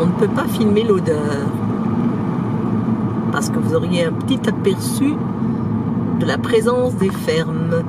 On ne peut pas filmer l'odeur. Parce que vous auriez un petit aperçu de la présence des fermes.